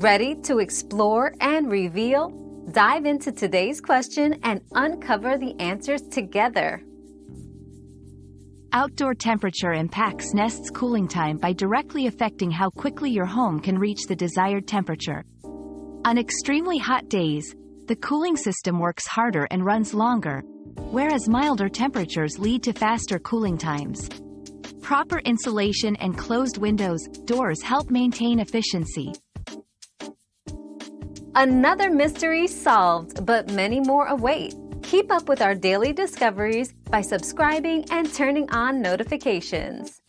Ready to explore and reveal? Dive into today's question and uncover the answers together. Outdoor temperature impacts Nest's cooling time by directly affecting how quickly your home can reach the desired temperature. On extremely hot days, the cooling system works harder and runs longer, whereas milder temperatures lead to faster cooling times. Proper insulation and closed windows, doors help maintain efficiency. Another mystery solved, but many more await. Keep up with our daily discoveries by subscribing and turning on notifications.